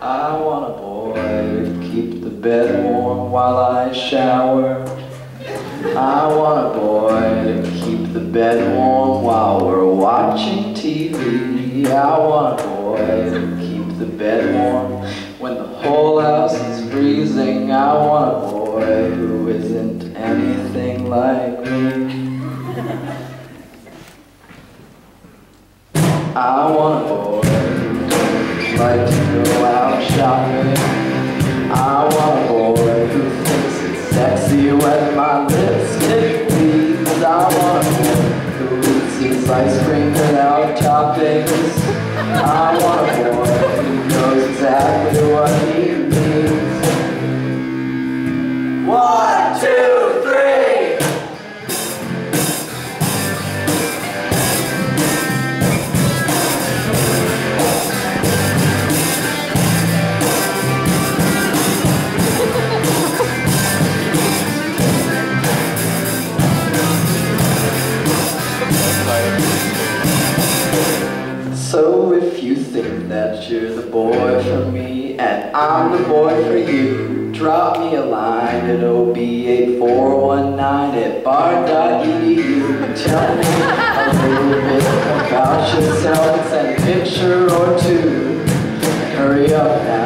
I want a boy to keep the bed warm while I shower. I want a boy to keep the bed warm while we're watching TV. I want a boy to keep the bed warm when the whole house is freezing. I want a boy who isn't anything like me. I want a boy think that you're the boy for me and I'm the boy for you, drop me a line at ob8419 at bar.edu. Tell me a little bit about yourself and a picture or two. Hurry up now,